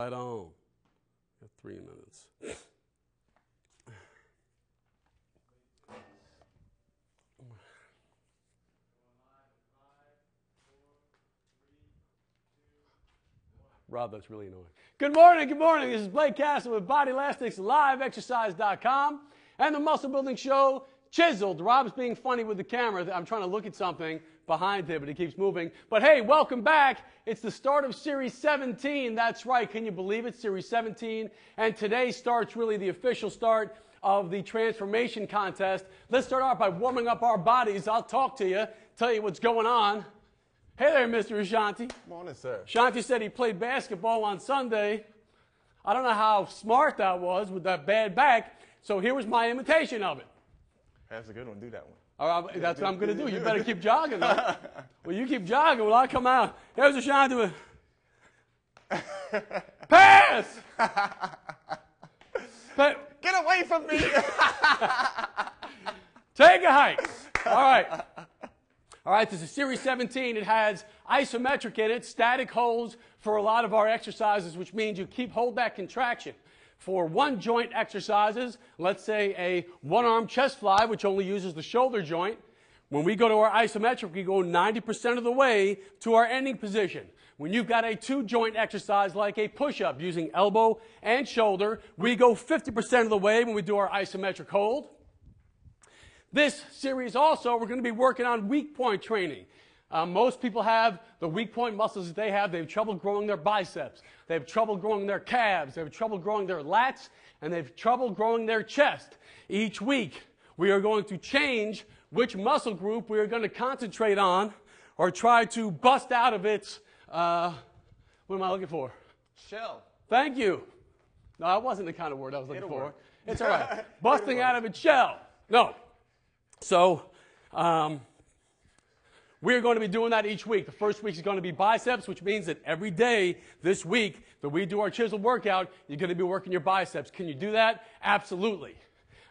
Right on. Got three minutes. Rob, that's really annoying. Good morning, good morning. This is Blake Kassel with Bodylastics, and the Muscle Building Show, Chiseled. Rob's being funny with the camera. I'm trying to look at something behind him, but he keeps moving. But hey, welcome back. It's the start of Series 17. That's right. Can you believe it? Series 17. And today starts really the official start of the transformation contest. Let's start off by warming up our bodies. I'll talk to you, tell you what's going on. Hey there, Mr. Ashanti. Morning, sir. Shanti said he played basketball on Sunday. I don't know how smart that was with that bad back, so here was my imitation of it. That's a good one. Do that one. Right, that's what I'm going to do. You better keep jogging, though. well, you keep jogging while I come out. Here's to with pass. Pa- Get away from me! Take a hike. All right. All right, this is Series 17. It has isometric in it, static holds for a lot of our exercises, which means you keep hold that contraction. For one joint exercises, let's say a one arm chest fly, which only uses the shoulder joint, when we go to our isometric, we go 90% of the way to our ending position. When you've got a two joint exercise like a push up using elbow and shoulder, we go 50% of the way when we do our isometric hold. This series also, we're going to be working on weak point training. Uh, most people have the weak point muscles that they have. They have trouble growing their biceps. They have trouble growing their calves. They have trouble growing their lats. And they have trouble growing their chest. Each week, we are going to change which muscle group we are going to concentrate on or try to bust out of its, uh, what am I looking for? Shell. Thank you. No, that wasn't the kind of word I was looking It'll for. work. It's all right. Busting out of its shell. No. So, um, we're going to be doing that each week. The first week is going to be biceps, which means that every day this week that we do our chisel workout, you're going to be working your biceps. Can you do that? Absolutely.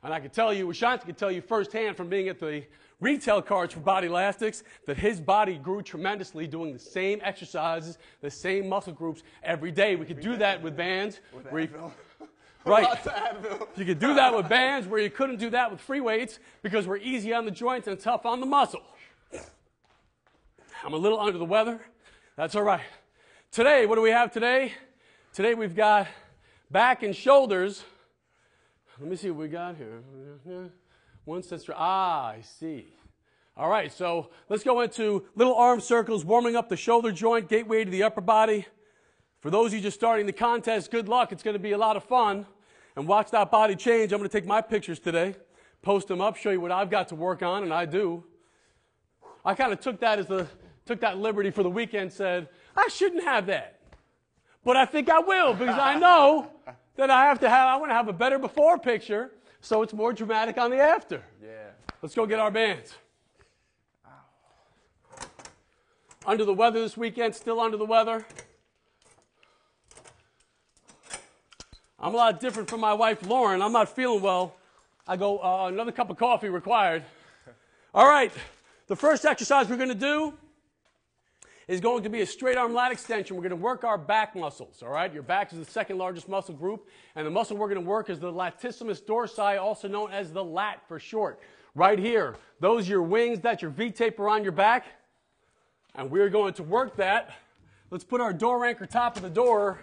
And I can tell you, Ashanti can tell you firsthand from being at the retail carts for Bodylastics that his body grew tremendously doing the same exercises, the same muscle groups every day. We could do that with bands. With Advil. Right. Lots of Advil. you could do that with bands where you couldn't do that with free weights because we're easy on the joints and tough on the muscle. I'm a little under the weather. That's all right. Today, what do we have today? Today we've got back and shoulders. Let me see what we got here. One straight. Ah, I see. All right, so let's go into little arm circles, warming up the shoulder joint, gateway to the upper body. For those of you just starting the contest, good luck. It's going to be a lot of fun. And watch that body change. I'm going to take my pictures today, post them up, show you what I've got to work on, and I do. I kind of took that as the took that liberty for the weekend. Said I shouldn't have that, but I think I will because I know that I have to have. I want to have a better before picture, so it's more dramatic on the after. Yeah. Let's go get our bands. Under the weather this weekend, still under the weather. I'm a lot different from my wife, Lauren. I'm not feeling well. I go, uh, another cup of coffee required. All right, the first exercise we're going to do is going to be a straight arm lat extension. We're going to work our back muscles, all right? Your back is the second largest muscle group, and the muscle we're going to work is the latissimus dorsi, also known as the lat for short. Right here, those are your wings, that's your V-tape around your back, and we're going to work that. Let's put our door anchor top of the door.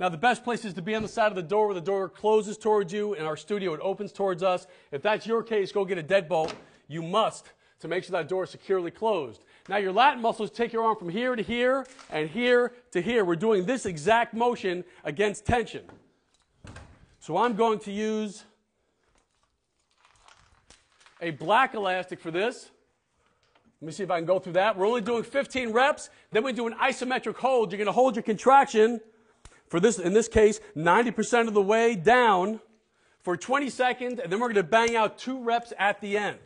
Now, the best place is to be on the side of the door where the door closes towards you. In our studio, it opens towards us. If that's your case, go get a deadbolt. You must to make sure that door is securely closed. Now, your lat muscles take your arm from here to here and here to here. We're doing this exact motion against tension. So I'm going to use a black elastic for this. Let me see if I can go through that. We're only doing 15 reps. Then we do an isometric hold. You're going to hold your contraction for this, in this case, 90% of the way down for 20 seconds, and then we're going to bang out two reps at the end.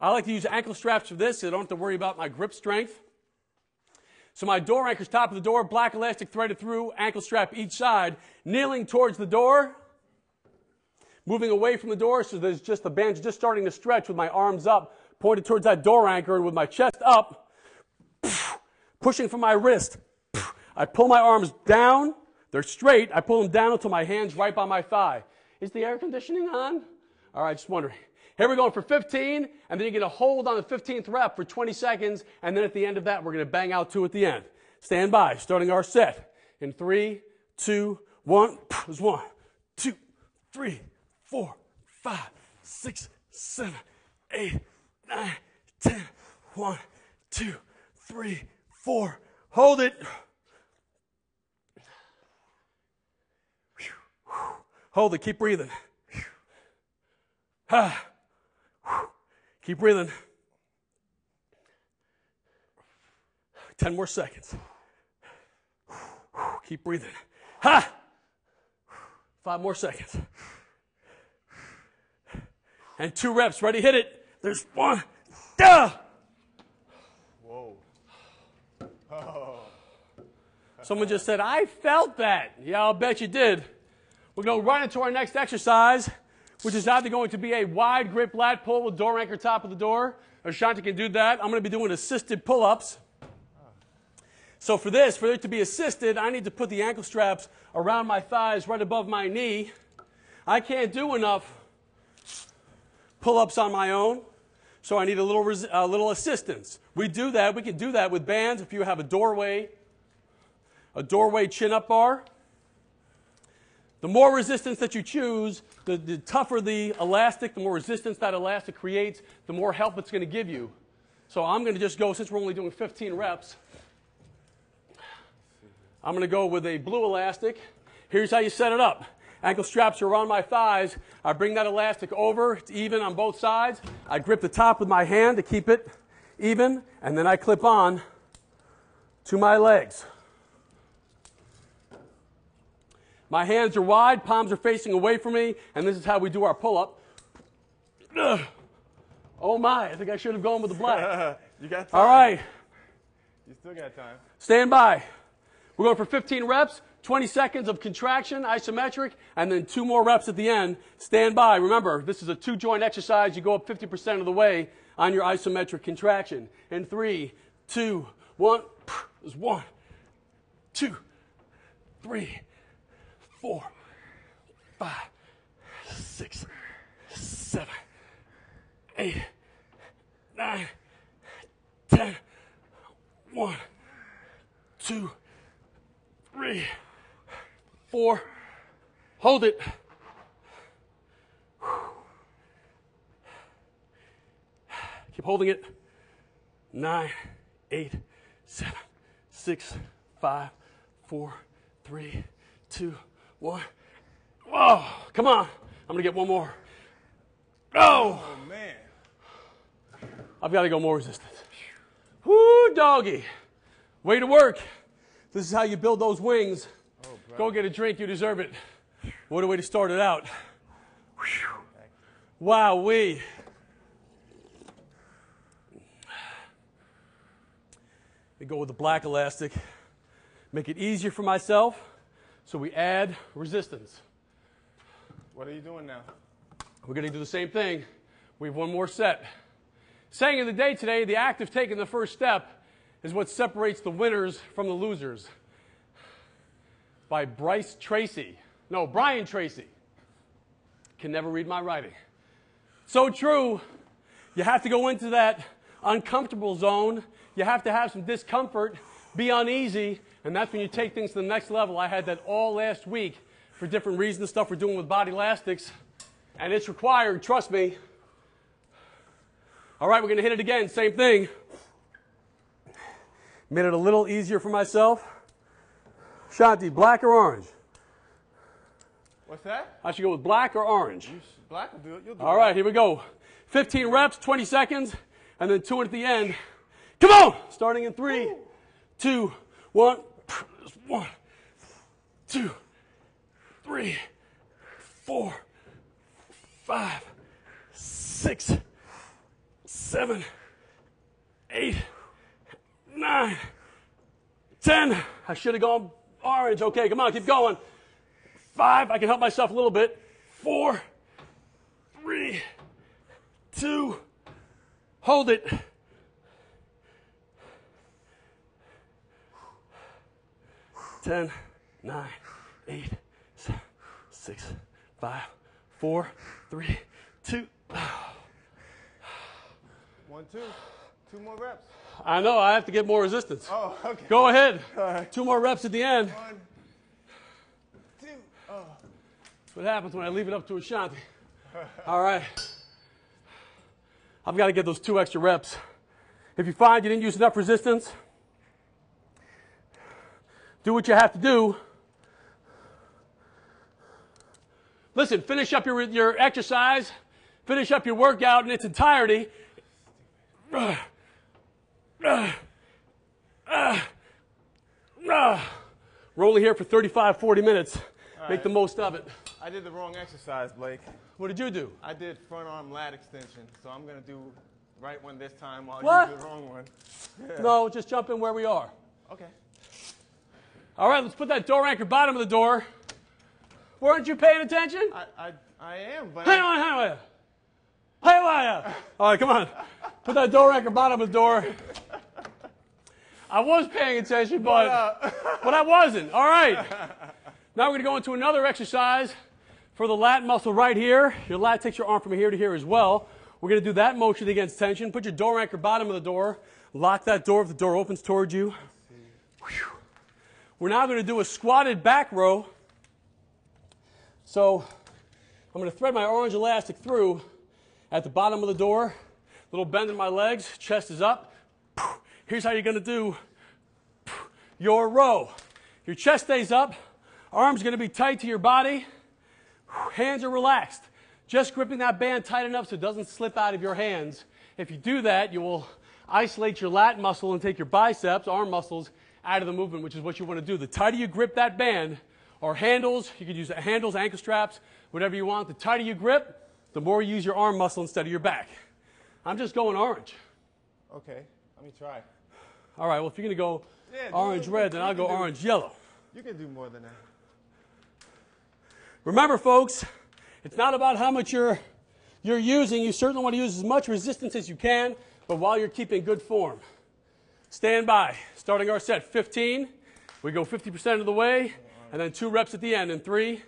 I like to use ankle straps for this, so I don't have to worry about my grip strength. So my door anchor's top of the door, black elastic threaded through, ankle strap each side, kneeling towards the door, moving away from the door, so there's just the band's just starting to stretch with my arms up, pointed towards that door anchor, and with my chest up, pushing from my wrist. I pull my arms down They're straight. I pull them down until my hand's right by my thigh. Is the air conditioning on? All right, just wondering. Here we're going for 15, and then you're going to hold on the 15th rep for 20 seconds, and then at the end of that, we're going to bang out two at the end. Stand by, starting our set in three, two, one. There's one, two, three, four, five, six, seven, eight, nine, ten. One, two, three, four. Hold it. Hold it. Keep breathing. Ah. Keep breathing. 10 more seconds. Keep breathing. Ha! Five more seconds. And two reps. Ready? Hit it. There's one. Duh! Whoa. Oh. Someone just said, I felt that. Yeah, I'll bet you did. We're going right into our next exercise, which is either going to be a wide grip lat pull with door anchor top of the door. Ashanti can do that. I'm going to be doing assisted pull ups. So for this, for it to be assisted, I need to put the ankle straps around my thighs right above my knee. I can't do enough pull-ups on my own, so I need a little, a little assistance. We do that. We can do that with bands if you have a doorway, a doorway chin-up bar. The more resistance that you choose, the, the tougher the elastic, the more resistance that elastic creates, the more help it's going to give you. So I'm going to just go, since we're only doing 15 reps, I'm going to go with a blue elastic. Here's how you set it up. Ankle straps are around my thighs. I bring that elastic over. It's even on both sides. I grip the top with my hand to keep it even, and then I clip on to my legs. My hands are wide, palms are facing away from me, and this is how we do our pull up. Oh my, I think I should have gone with the black. you got time. All right, You still got time. stand by. We're going for 15 reps, 20 seconds of contraction, isometric, and then two more reps at the end. Stand by. Remember, this is a two joint exercise. You go up 50% of the way on your isometric contraction. In three, two, one. There's one, two, three, four, five, six, seven, eight, nine, ten. One, two, three, four. Hold it. Keep holding it. Nine, eight, seven, six, five, four, three, two, one. Whoa, oh, come on. I'm going to get one more. Oh, Oh man. I've got to go more resistance. Whoo, doggy. Way to work. This is how you build those wings. Oh, Go get a drink. You deserve it. What a way to start it out. Wow, we. We go with the black elastic. Make it easier for myself. So we add resistance. What are you doing now? We're going to do the same thing. We have one more set. Saying of the day today, the act of taking the first step is what separates the winners from the losers. By Bryce Tracy. No, Brian Tracy. Can never read my writing. So true. You have to go into that uncomfortable zone. You have to have some discomfort, be uneasy, and that's when you take things to the next level. I had that all last week for different reasons, stuff we're doing with Bodylastics, and it's required, trust me. All right, we're going to hit it again, same thing. Made it a little easier for myself. Shanti, black or orange? What's that? I should go with black or orange. Black will do it. You'll do All right, here we go. 15 reps, 20 seconds, and then two at the end. Come on! Starting in three, two, one. One, two, three, four, five, six, seven, eight, nine, ten. I should have gone orange. Okay, come on, keep going. Five, I can help myself a little bit. Four, three, two, hold it. Ten, nine, eight, seven, six, five, four, three, two. One, two. Two more reps. I know, I have to get more resistance. Oh, okay. Go ahead. right. Two more reps at the end. One, two. Oh. That's what happens when I leave it up to Ashanti. All right. I've got to get those two extra reps. If you find you didn't use enough resistance, do what you have to do. Listen, finish up your, your exercise, finish up your workout in its entirety. Only here for 35, 40 minutes. Make right. the most of it. I did the wrong exercise, Blake. What did you do? I did front arm lat extension, so I'm gonna do right one this time while What? you do the wrong one. No, just jump in where we are. Okay. All right, let's put that door anchor bottom of the door. Weren't you paying attention? I, I, I am, but Hang on, hang on. Hang on. All right, come on. Put that door anchor bottom of the door. I was paying attention, but, but uh, I wasn't. All right. Now we're going to go into another exercise for the lat muscle right here. Your lat takes your arm from here to here as well. We're going to do that motion against tension. Put your door anchor bottom of the door. Lock that door if the door opens towards you. Whew. We're now going to do a squatted back row. So I'm going to thread my orange elastic through at the bottom of the door. Little bend in my legs, chest is up. Here's how you're going to do your row. Your chest stays up, arms going to be tight to your body, hands are relaxed. Just gripping that band tight enough so it doesn't slip out of your hands. If you do that, you will isolate your lat muscle and take your biceps, arm muscles, out of the movement, which is what you want to do. The tighter you grip that band, or handles, you could use handles, ankle straps, whatever you want. The tighter you grip, the more you use your arm muscle instead of your back. I'm just going orange. okay. Let me try. All right, well, if you're going to go Yeah, orange red, then I'll go do orange yellow. You can do more than that. Remember, folks, it's not about how much you're, you're using. You certainly want to use as much resistance as you can, but while you're keeping good form. Stand by. Starting our set 15. We go 50% of the way, and then two reps at the end in three,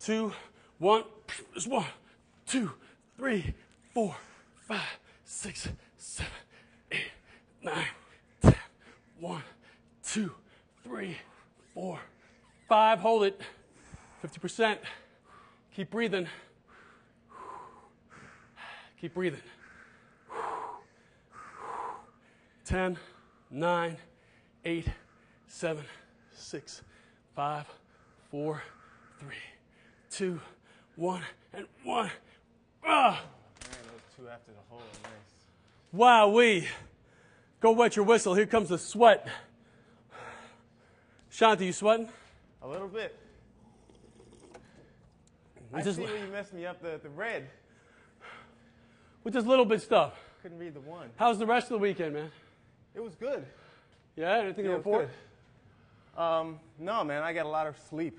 two, one. Just one, two, three, four, five, six, seven, eight, nine, ten. One, two, three, four, five. Hold it. 50%. Keep breathing. Keep breathing. 10, 9, 8, 7, 6, 5, 4, 3, 2, 1, and 1. Ah! Man, those two after the hole are nice. Wow, we. Go wet your whistle. Here comes the sweat. Shanti, you sweating? A little bit. I With this, see where you messed me up the, the red. with this little bit stuff. Couldn't read the one. How's the rest of the weekend, man? It was good. Yeah, anything Yeah, to report? good. Um, no, man, I got a lot of sleep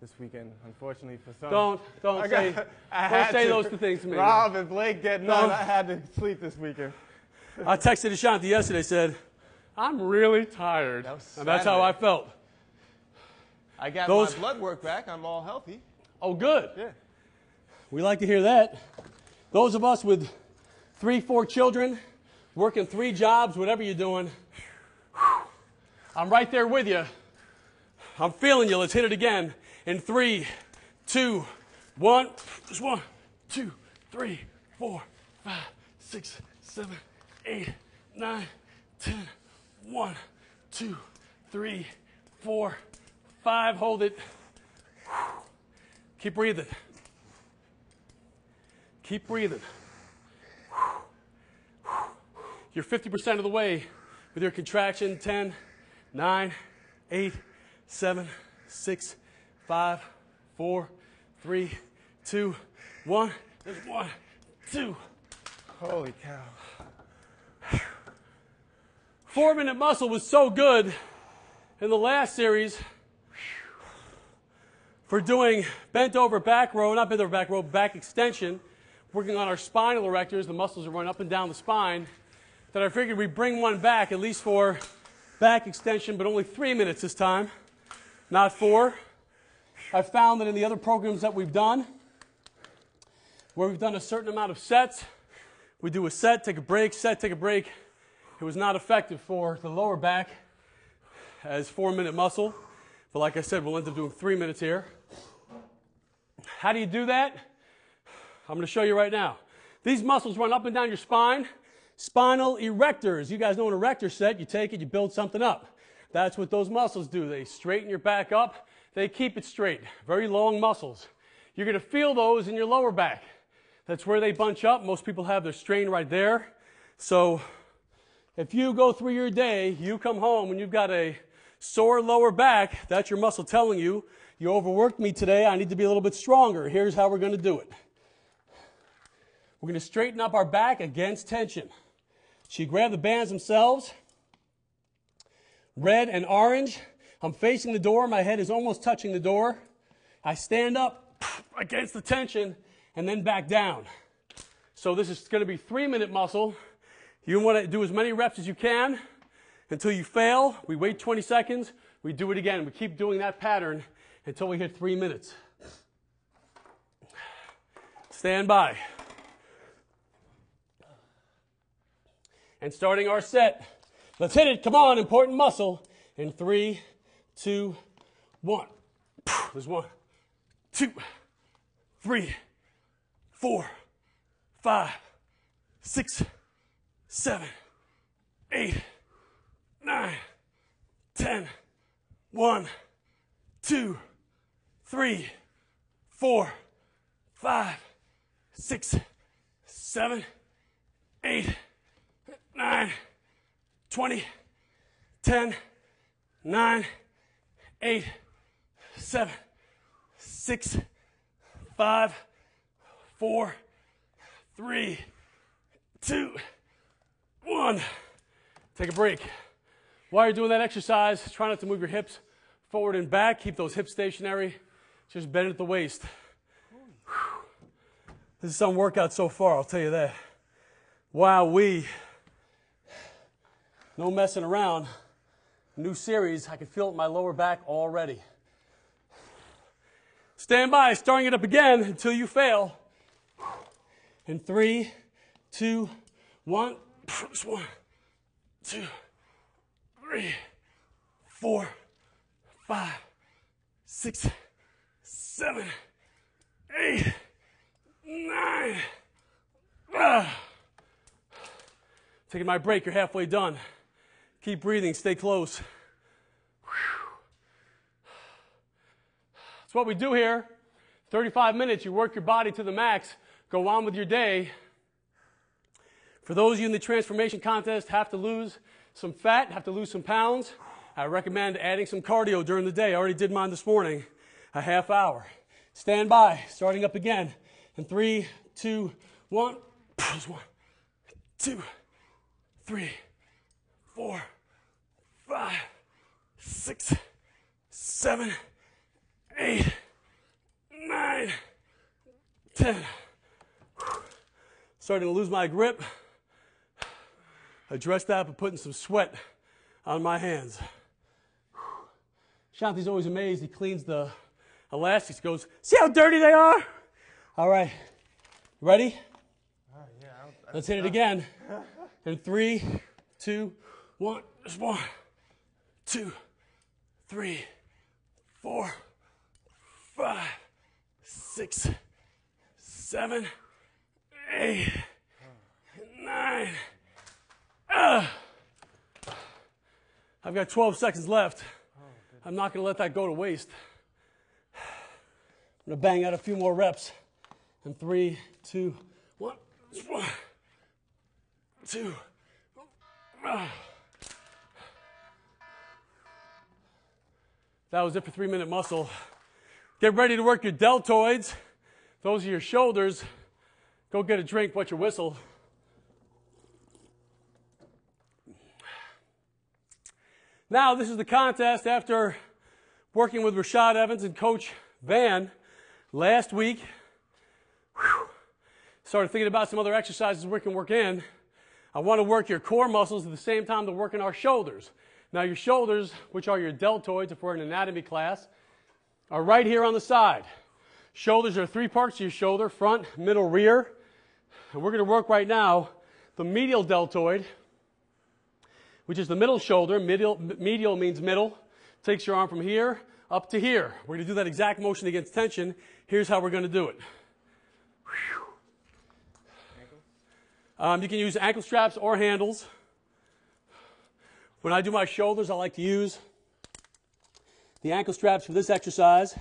this weekend, unfortunately for some. Don't don't I say got- I don't say to. those two things to me. Rob and Blake getting No. on. I had to sleep this weekend. I texted Ashanti yesterday. Said, "I'm really tired," That was and that's how I felt. I got Those- my blood work back. I'm all healthy. Oh, good. Yeah. We like to hear that. Those of us with three, four children, working three jobs, whatever you're doing, I'm right there with you. I'm feeling you. Let's hit it again. In three, two, one. Just one, two, three, four, five, six, seven, eight, nine, ten. One, two, three, four, five. Hold it. Keep breathing. Keep breathing. You're 50% of the way with your contraction 10, 9, 8, 7, 6, 5, 4, 3, 2, 1. There's one, two. Holy cow. Four minute muscle was so good in the last series for doing bent over back row, not bent over back row, back extension, working on our spinal erectors, the muscles that run up and down the spine, that I figured we'd bring one back at least for back extension, but only three minutes this time, not four. I found that in the other programs that we've done, where we've done a certain amount of sets, we do a set, take a break, set, take a break. It was not effective for the lower back as four minute muscle. But like I said, we'll end up doing three minutes here. How do you do that? I'm going to show you right now. These muscles run up and down your spine. Spinal erectors. You guys know an erector set. You take it, you build something up. That's what those muscles do. They straighten your back up. They keep it straight. Very long muscles. You're going to feel those in your lower back. That's where they bunch up. Most people have their strain right there. So if you go through your day, you come home and you've got a sore lower back, that's your muscle telling you, you overworked me today. I need to be a little bit stronger. Here's how we're going to do it. We're going to straighten up our back against tension. So grabbed the bands themselves, red and orange. I'm facing the door. My head is almost touching the door. I stand up against the tension and then back down. So this is going to be three minute muscle. You want to do as many reps as you can until you fail. We wait 20 seconds. We do it again. We keep doing that pattern until we hit three minutes. Stand by. And starting our set. Let's hit it. Come on, important muscle. In three, two, one. There's one, two, three, four, five, six, seven, eight, nine, ten, one, two, three, four, five, six, seven, eight, nine, twenty, ten, nine, eight, seven, six, five, four, three, two, one. Take a break. While you're doing that exercise, try not to move your hips forward and back. Keep those hips stationary. Just bend at the waist. This is some workout so far, I'll tell you that. Wow, we. No messing around. New series, I can feel it in my lower back already. Stand by, starting it up again until you fail. In three, two, one. One, two, three, four, five, six, seven, eight, nine. Ah. Taking my break, you're halfway done. Keep breathing, stay close. That's what we do here. 35 minutes, you work your body to the max, go on with your day. For those of you in the transformation contest, have to lose some fat, have to lose some pounds, I recommend adding some cardio during the day. I already did mine this morning, a half hour. Stand by, starting up again. In three, two, one. One, two, three, four, five, six, seven, eight, nine, ten. Starting to lose my grip. I dressed up and putting some sweat on my hands. Shanti's always amazed. He cleans the elastics, goes, See how dirty they are? All right. Ready? Uh, yeah, Let's hit it again. In three, two, one. Just one, two, three, four, five, six, seven, eight, nine. Ah. I've got 12 seconds left. I'm not going to let that go to waste. I'm going to bang out a few more reps. And three, two, one, two. Ah. That was it for three minute muscle. Get ready to work your deltoids. Those are your shoulders. Go get a drink, watch your whistle. Now, this is the contest after working with Rashad Evans and Coach Van last week. Whew, started thinking about some other exercises we can work in. I want to work your core muscles at the same time that working our shoulders. Now, your shoulders, which are your deltoids, if we're in anatomy class, are right here on the side. Shoulders are three parts of your shoulder front, middle, rear. And we're going to work right now the medial deltoid, which is the middle shoulder. Medial, medial means middle. Takes your arm from here up to here. We're going to do that exact motion against tension. Here's how we're going to do it. Um, you can use ankle straps or handles. When I do my shoulders, I like to use the ankle straps for this exercise.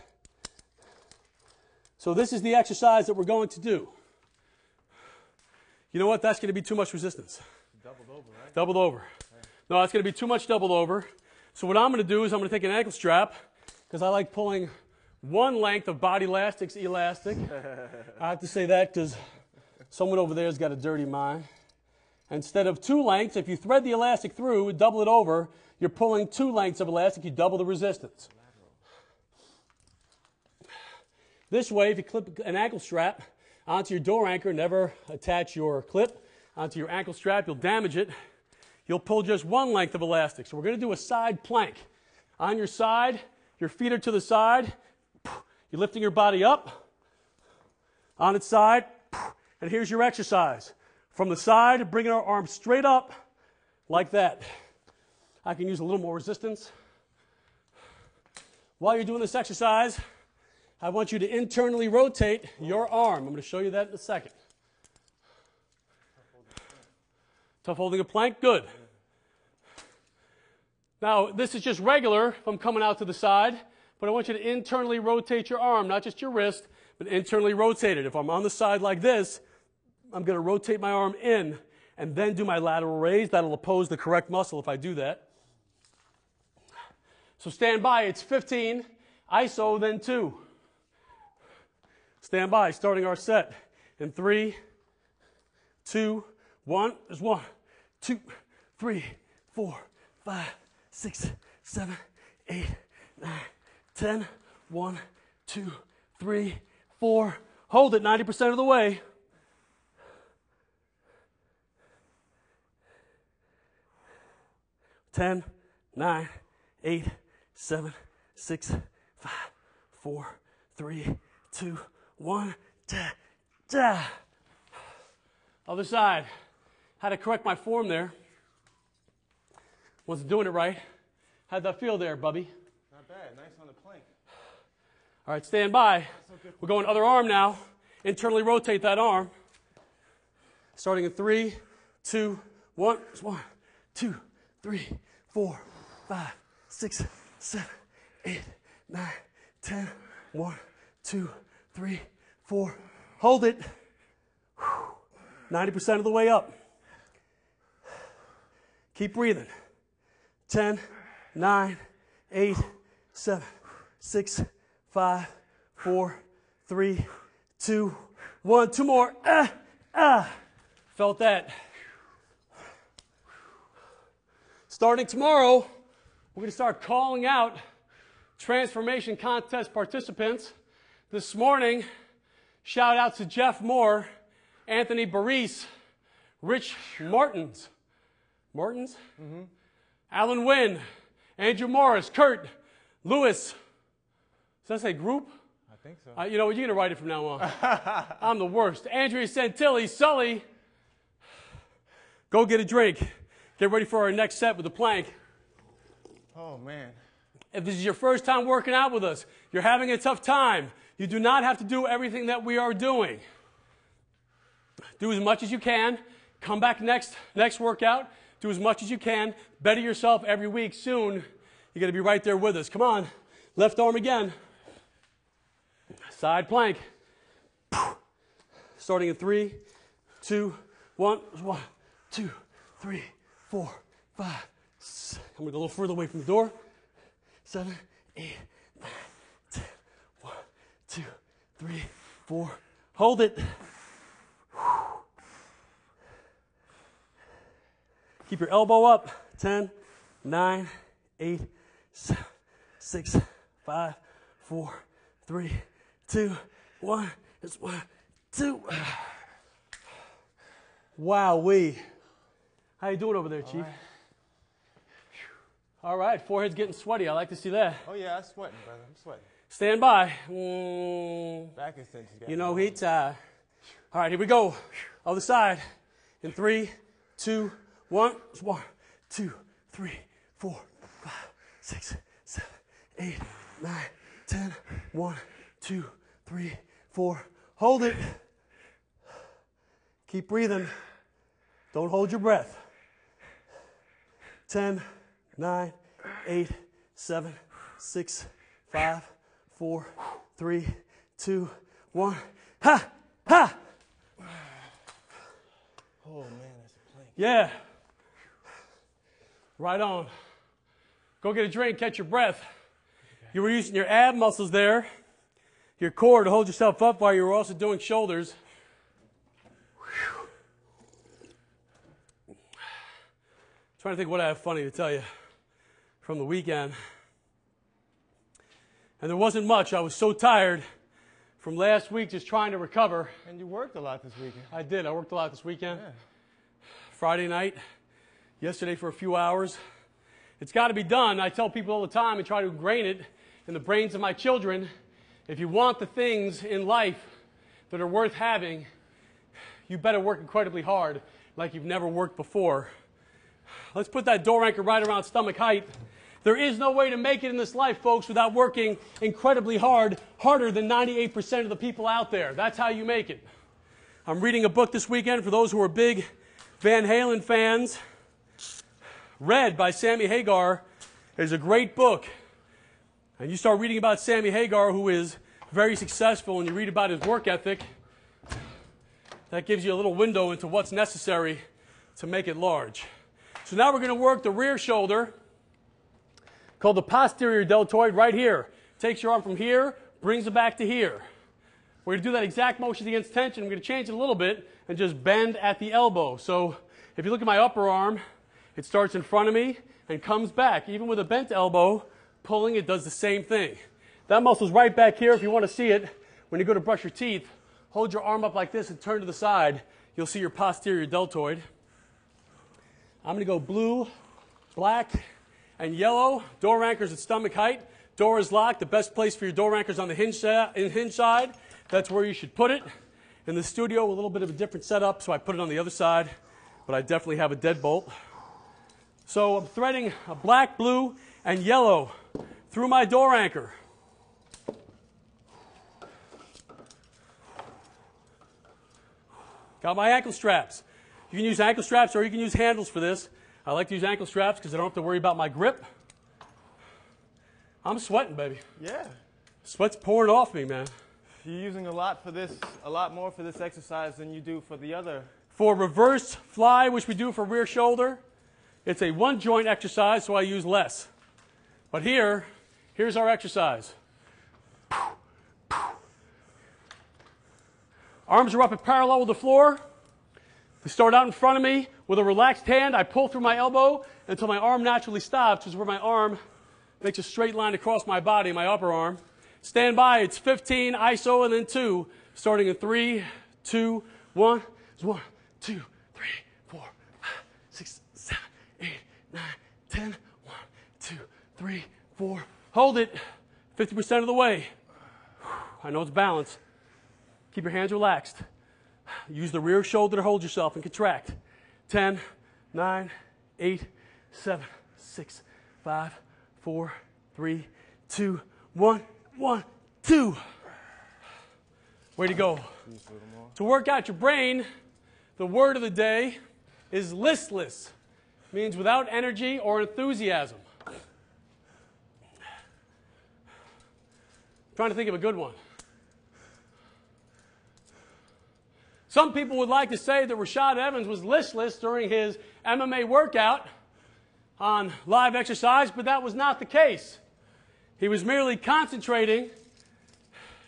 So this is the exercise that we're going to do. You know what? That's going to be too much resistance. Doubled over, right? Doubled over. No, that's going to be too much doubled over. So what I'm going to do is I'm going to take an ankle strap because I like pulling one length of Bodylastics elastic. I have to say that because someone over there has got a dirty mind. Instead of two lengths, if you thread the elastic through, and double it over, you're pulling two lengths of elastic, you double the resistance. This way, if you clip an ankle strap onto your door anchor, never attach your clip onto your ankle strap, you'll damage it. You'll pull just one length of elastic. So we're going to do a side plank. On your side, your feet are to the side. You're lifting your body up on its side. And here's your exercise. From the side, bringing our arms straight up like that. I can use a little more resistance. While you're doing this exercise, I want you to internally rotate your arm. I'm going to show you that in a second. Tough holding a plank? Good. Now, this is just regular if I'm coming out to the side, but I want you to internally rotate your arm, not just your wrist, but internally rotate it. If I'm on the side like this, I'm going to rotate my arm in and then do my lateral raise. That'll oppose the correct muscle if I do that. So stand by. It's 15. ISO, then two. Stand by, starting our set in three, two, one. There's one, two, three, four, five, six, seven, eight, nine, ten. One, two, three, four. Hold it 90% of the way. Ten, nine, eight, seven, six, five, four, three, two, one. Da, da. Other side. Had to correct my form there. Wasn't doing it right. How'd that feel there, Bubby? Not bad. Nice on the plank. All right, stand by. We're going other arm now. Internally rotate that arm. Starting in three, two, one. One, two, three, four, five, six, seven, eight, nine, ten. One, two, three, four. Hold it. 90% of the way up. Keep breathing. 10, 9, 8, 7, 6, 5, 4, 3, 2, 1. Two more. Ah, ah. Felt that. Starting tomorrow, we're going to start calling out transformation contest participants. This morning, shout out to Jeff Moore, Anthony Baris, Rich Martins. Martins? Mm-hmm. Alan Wynn, Andrew Morris, Kurt, Lewis. Does that say group? I think so. Uh, you know what? You're going to write it from now on. I'm the worst. Andrea Santilli, Sully. Go get a drink. Get ready for our next set with the plank. oh, man. If this is your first time working out with us, you're having a tough time, you do not have to do everything that we are doing. Do as much as you can. Come back next, next workout. Do as much as you can. Better yourself every week. Soon, you're going to be right there with us. Come on. Left arm again. Side plank. Starting in three, two, one. One, two, three, four, five. Six. I'm going to go a little further away from the door. Seven, eight, nine, ten. One, two, three, four. Hold it. Keep your elbow up. 10, 9, 8, 7, 6, 5, 4, 3, 2, 1. It's 1, 2. Wow, we. How you doing over there, Chief? right. All right, forehead's getting sweaty. I like to see that. Oh, yeah, I'm sweating, brother. I'm sweating. Stand by. Mm, Back extensions. guys. you know, heat. All right, here we go. Other side. In three, two, one. One, two, three, four, five, six, seven, eight, nine, ten. One, two, three, four. Hold it. Keep breathing. Don't hold your breath. Ten, nine, eight, seven, six, five, four, three, two, one. Ha! Ha! Oh man, that's a plank. Yeah. Right on. Go get a drink, catch your breath. You were using your ab muscles there, your core to hold yourself up while you were also doing shoulders. Trying to think what I have funny to tell you from the weekend. And there wasn't much. I was so tired from last week just trying to recover. And you worked a lot this weekend. I did. I worked a lot this weekend. Yeah. Friday night, yesterday for a few hours. It's got to be done. I tell people all the time and try to ingrain it in the brains of my children. If you want the things in life that are worth having, you better work incredibly hard like you've never worked before. Let's put that door anchor right around stomach height. There is no way to make it in this life, folks, without working incredibly hard, harder than 98% of the people out there. That's how you make it. I'm reading a book this weekend for those who are big Van Halen fans. Red by Sammy Hagar is a great book. And you start reading about Sammy Hagar, who is very successful, and you read about his work ethic. That gives you a little window into what's necessary to make it large. So now we're going to work the rear shoulder called the posterior deltoid right here. Takes your arm from here, brings it back to here. We're going to do that exact motion against tension. We're going to change it a little bit and just bend at the elbow. So if you look at my upper arm, it starts in front of me and comes back. Even with a bent elbow, pulling it does the same thing. That muscle's right back here. If you want to see it, when you go to brush your teeth, hold your arm up like this and turn to the side. You'll see your posterior deltoid. I'm going to go blue, black, and yellow. Door anchors at stomach height. Door is locked. The best place for your door anchors on the hinge, hinge side. That's where you should put it. In the studio, a little bit of a different setup, so I put it on the other side, but I definitely have a deadbolt. So I'm threading a black, blue, and yellow through my door anchor. Got my ankle straps. You can use ankle straps or you can use handles for this. I like to use ankle straps because I don't have to worry about my grip. I'm sweating, baby. Yeah. Sweat's pouring off me, man. You're using a lot for this, a lot more for this exercise than you do for the other. For reverse fly, which we do for rear shoulder, it's a one joint exercise, so I use less. But here, here's our exercise. Arms are up at parallel with the floor. They start out in front of me with a relaxed hand. I pull through my elbow until my arm naturally stops, which is where my arm makes a straight line across my body, my upper arm. Stand by. It's 15 ISO and then two, starting in three, two, one. It's one, two, three, four, five, six, seven, eight, nine, ten. One, two, three, four. Hold it. 50% of the way. I know it's balanced. Keep your hands relaxed. Use the rear shoulder to hold yourself and contract. 10, 9, 8, 7, 6, 5, 4, 3, 2, 1, 1, 2. Way to go. To work out your brain, the word of the day is listless. Means without energy or enthusiasm. Trying to think of a good one. Some people would like to say that Rashad Evans was listless during his MMA workout on live exercise, but that was not the case. He was merely concentrating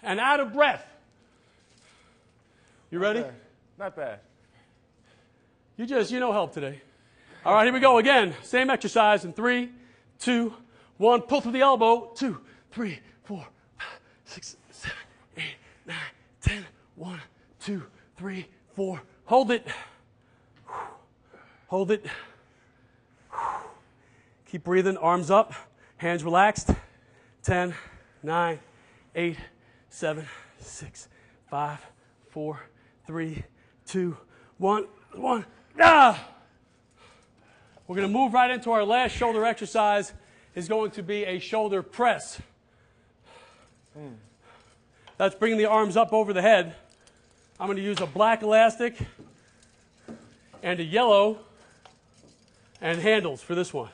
and out of breath. You ready? Yeah, Not bad. You just, you know help today. All right, here we go again. Same exercise in three, two, one. Pull through the elbow. Two, three, four, five, six, seven, eight, nine, ten. One, two, three, four. Hold it. Hold it. Keep breathing. Arms up. Hands relaxed. Ten, nine, eight, seven, six, five, four, three, two, one, one. Ah! We're going to move right into our last shoulder exercise. Is going to be a shoulder press. That's bringing the arms up over the head. I'm going to use a black elastic and a yellow and handles for this one.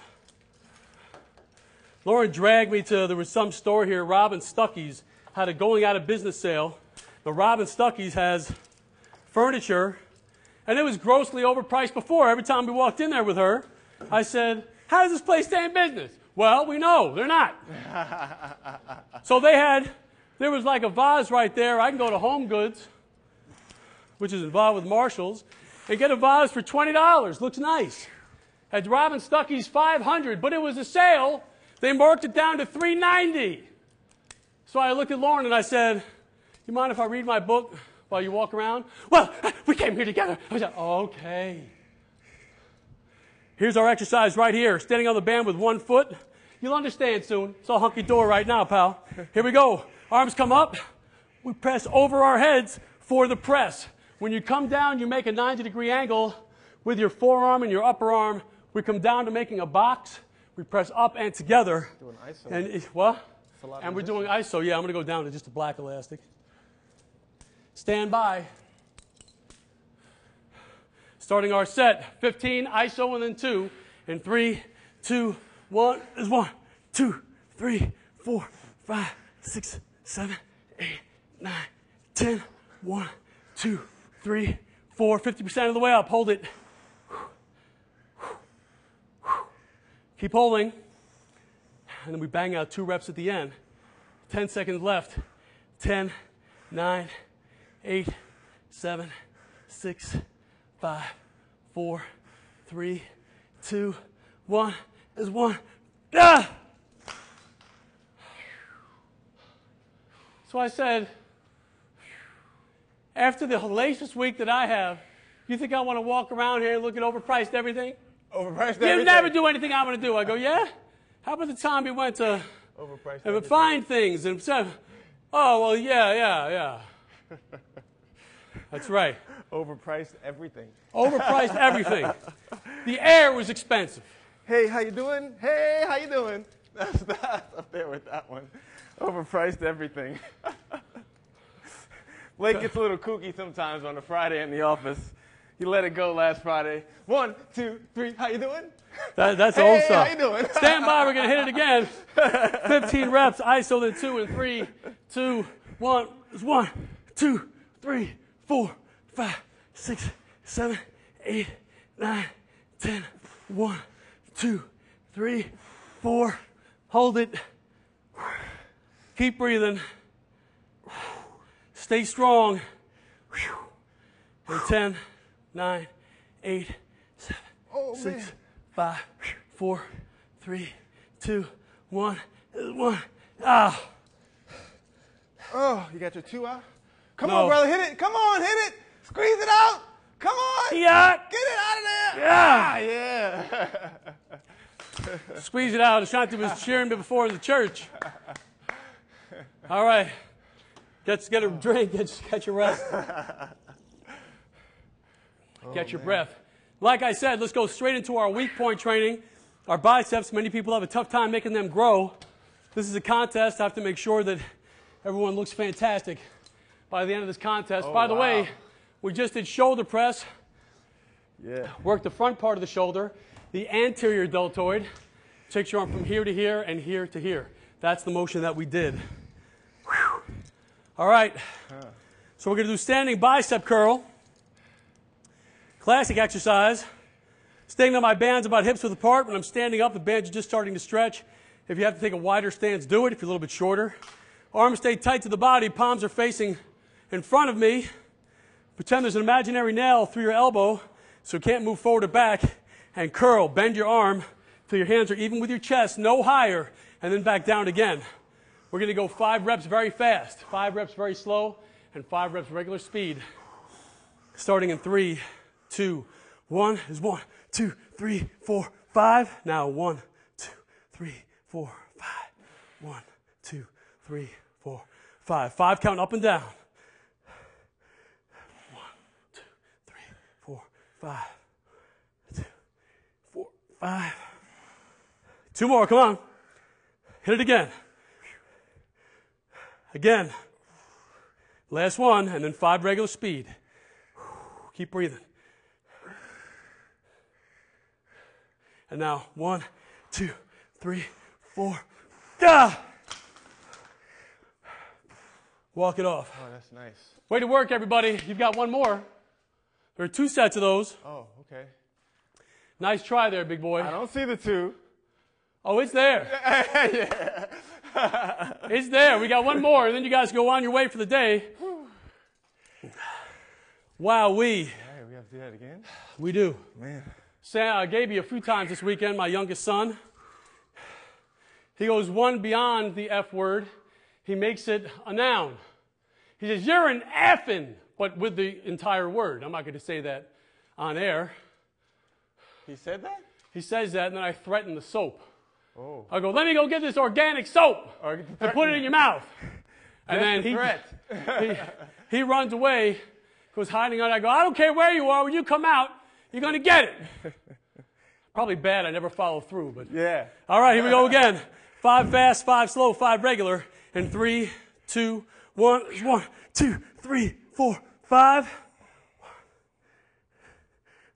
Lauren dragged me to, there was some store here, Robb & Stucky's, had a going out of business sale. The Robb & Stucky's has furniture, and it was grossly overpriced before. Every time we walked in there with her, I said, How does this place stay in business? Well, we know, they're not. so they had, there was like a vase right there. I can go to Home Goods, which is involved with Marshalls, and get a vase for $20. Looks nice. Had Robb & Stucky's 500, but it was a sale. They marked it down to 390. So I looked at Lauren and I said, "You mind if I read my book while you walk around?" Well, we came here together. I said, "Okay." Here's our exercise right here, standing on the band with one foot. You'll understand soon. It's all hunky dory right now, pal. Here we go. Arms come up. We press over our heads for the press. When you come down, you make a 90 degree angle with your forearm and your upper arm. We come down to making a box. We press up and together. Doing ISO. And it, what? a lot of And we're doing ISO. Yeah, I'm going to go down to just a black elastic. Stand by. Starting our set 15 ISO and then two. And three, two, one is one, two, three, four, five, six, seven, eight, nine, ten. One, two, three, four. 50% of the way up. Hold it. Keep holding. And then we bang out two reps at the end. 10 seconds left. 10, 9, 8, 7, 6, 5, 4, 3, 2, 1. Is 1. Ah! So I said, after the hellacious week that I have, you think I want to walk around here looking overpriced everything? Overpriced You everything. You never do anything I want to do. I go, yeah? How about the time we went to Overpriced and find things and said, oh, well, yeah, yeah, yeah. That's right. Overpriced everything. Overpriced everything. The air was expensive. Hey, how you doing? Hey, how you doing? That's, that's up there with that one. Overpriced everything. Blake gets a little kooky sometimes on a Friday in the office. He let it go last Friday. One, two, three. How you doing? That, that's Hey, old stuff. how you doing? Stand by, we're going to hit it again. 15 reps, ISO, then two and three, two, one. It's one, two, three, four, five, six, seven, eight, nine, ten. One, two, three, four. Hold it. Keep breathing. Stay strong. And 10, 9, 8, 7, Oh, six, man. five, four, three, two, one, one. Ah, Oh, you got your two out? Come No. on, brother, hit it. Come on, hit it. Squeeze it out. Come on. yeah. Get it out of there. Yeah. Ah, yeah. Squeeze it out. Ashanti was cheering me before in the church. All right. Get, get a oh. drink. Get, get your rest. Get oh, your breath. Like I said, let's go straight into our weak point training. Our biceps, many people have a tough time making them grow. This is a contest. I have to make sure that everyone looks fantastic by the end of this contest. Oh, by the way, we just did shoulder press. Yeah. Work the front part of the shoulder, the anterior deltoid. Takes your arm from here to here and here to here. That's the motion that we did. All right. So we're going to do standing bicep curl. Classic exercise. Staying on my bands about hips width apart. When I'm standing up, the bands are just starting to stretch. If you have to take a wider stance, do it. If you're a little bit shorter. Arms stay tight to the body. Palms are facing in front of me. Pretend there's an imaginary nail through your elbow so you can't move forward or back. And curl. Bend your arm till your hands are even with your chest, no higher, and then back down again. We're going to go five reps very fast, five reps very slow, and five reps regular speed. Starting in three, two, one is one, two, three, four, five. Now one, two, three, four, five. One, two, three, four, five. Five count up and down. One, two, three, four, five. Two, four, five. Two more, come on. Hit it again. Again. Last one, and then five regular speed. Keep breathing. And now, one, two, three, four. Ah! Walk it off. Oh, that's nice. Way to work, everybody. You've got one more. There are two sets of those. Oh, okay. Nice try there, big boy. I don't see the two. Oh, it's there. it's there. We got one more, and then you guys go on your way for the day. Wow, we. Right, we have to do that again. We do. Man. Sam, I gave you a few times this weekend, my youngest son. He goes one beyond the F word. He makes it a noun. He says, You're an effing, but with the entire word. I'm not going to say that on air. He said that? He says that, and then I threaten the soap. Oh. I go, Let me go get this organic soap and put it in your mouth. And then he, he, he runs away, goes hiding out. I go, I don't care where you are. When you come out, you're going to get it. Probably bad. I never follow through, but. yeah. All right, here we go again. Five fast, five slow, five regular. And three, two, one, one, two, three, four, five.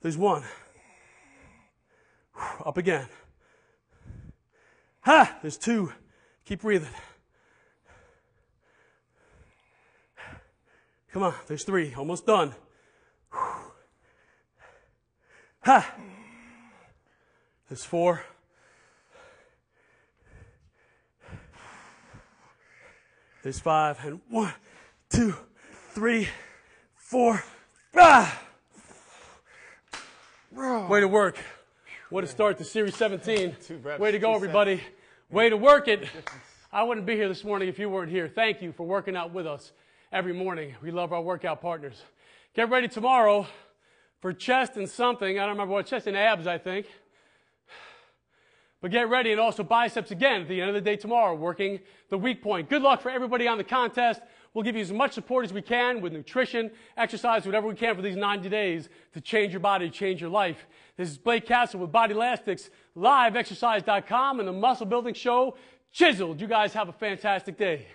There's one. Up again. Ha! There's two. Keep breathing. Come on, there's three. Almost done. Ha! There's four. There's five. And one, two, three, four. Ah! Way to work. Way to start the Series 17. Two Way to go, everybody. Way to work it. I wouldn't be here this morning if you weren't here. Thank you for working out with us every morning. We love our workout partners. Get ready tomorrow for chest and something. I don't remember what chest and abs, I think. But get ready and also biceps again at the end of the day tomorrow, working the weak point. Good luck for everybody on the contest. We'll give you as much support as we can with nutrition, exercise, whatever we can for these 90 days to change your body, change your life. This is Blake Kassel with Bodylastics, liveexercise.com and the Muscle Building Show, Chiseled. You guys have a fantastic day.